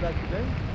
back today?